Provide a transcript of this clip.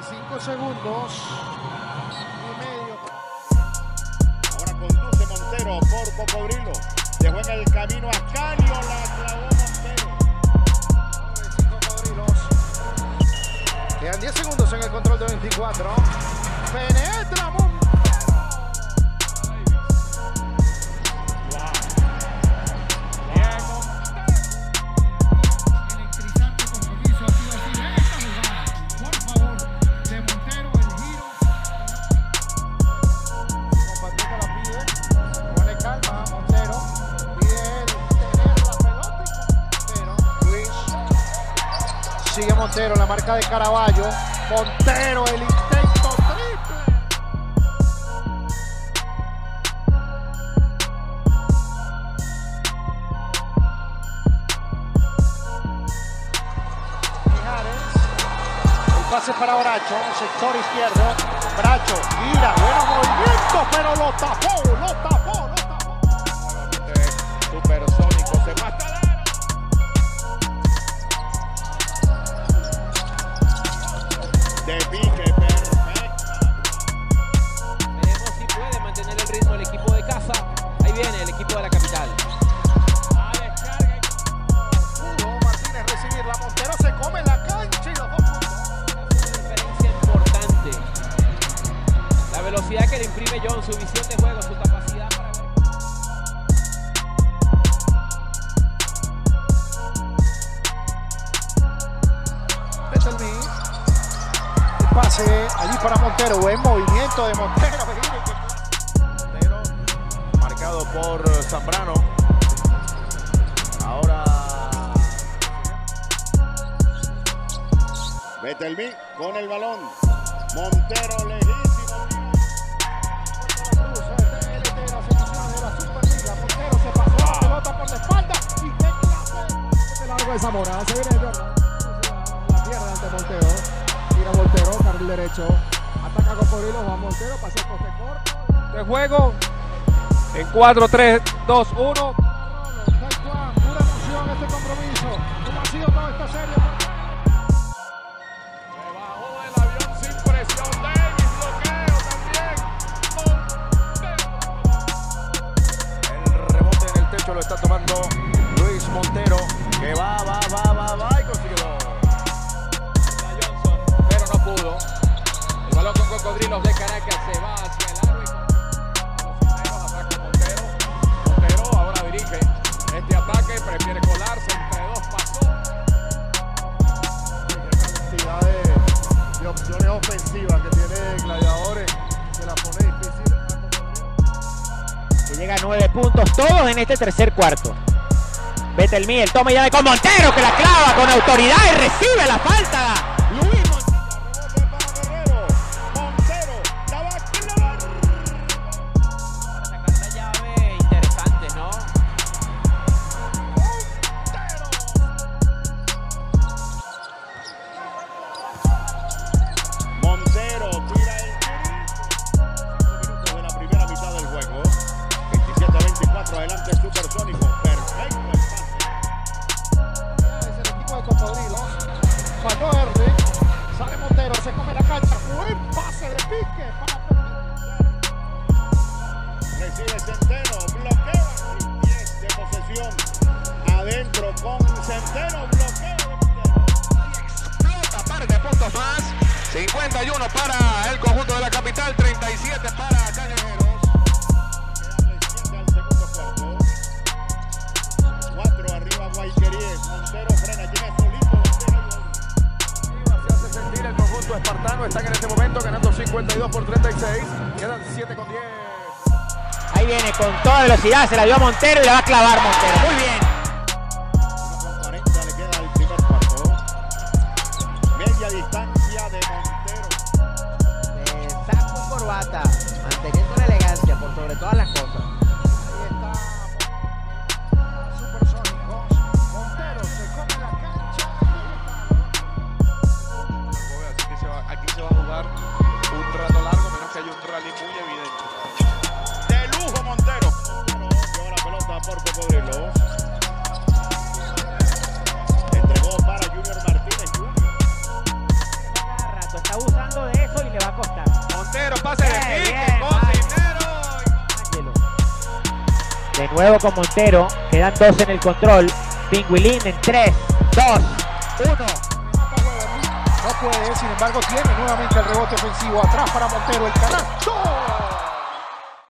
35 segundos y medio. Ahora conduce Montero por Cocodrilo. Dejó en el camino a Calio, la clavó Montero. Cocodrilos. Quedan 10 segundos en el control de 24. Penetra Montero. Sigue Montero, la marca de Caraballo. Montero, el intento triple. El pase para Bracho, sector izquierdo. Bracho, gira, buenos movimientos, pero lo tapó, lo tapó, lo tapó. Supersónico. Se mata De pique, perfecta. Veremos si puede mantener el ritmo el equipo de casa. Ahí viene el equipo de la capital. Pudo Martínez recibirla, Montero se come la cancha y los dos puntos. Una diferencia importante. La velocidad que le imprime John, su visión de juego, su capacidad para pase allí para Montero, buen movimiento de Montero. Montero, marcado por Zambrano. Ahora. Betelmi con el balón. Montero legítimo. De. Montero se pasó la pelota por la espalda y qué clase. De largo de Zamora, se viene Jordan. La pierde ante Montero. Derecho. Ataca Cocodrilo, Juan Montero, pasa el poste corto. de juego en 4, 3, 2, 1. Tal cual, pura emoción este compromiso. ¿Cómo ha sido toda esta serie? El rebote en el techo lo está tomando Luis Montero. Que va, va, va, va, va y Johnson, pero no pudo. Cocodrilos de Caracas se va hacia el y Los Montero. Montero ahora dirige este ataque. Prefiere colarse entre dos. Pasó. cantidad de, de opciones ofensivas que tiene Gladiadores. Se la pone difícil. que llega a nueve puntos todos en este tercer cuarto. Betelmi, el toma ya de con Montero que la clava con autoridad y recibe la falta. Supersónico. Perfecto el pase. Es el equipo de Cocodrilos. Falló Erwin. Sale Montero, se come la cancha. Buen pase de pique para Recibe Centeno, bloqueo. 10 de posesión. Adentro con Centeno, Montero. Explota par de puntos más. 51 para el conjunto de la capital. 37 para conjunto espartano. Están en este momento ganando 52 por 36. Quedan 7 con 10. Ahí viene con toda velocidad, se la dio a Montero y la va a clavar Montero. Muy bien. 1 con 40 le queda al primer cuarto. Media distancia de Montero. de saco y corbata, manteniendo la elegancia por sobre todas las cosas. Marcada por Cocodrilo. Entregó para Junior Martínez. Junior. Está abusando de eso y le va a costar. Montero, pase de aquí. De nuevo con Montero. Quedan dos en el control. Pingüilín en 3, 2, 1. No puede, sin embargo tiene nuevamente el rebote ofensivo atrás para Montero, el canasto.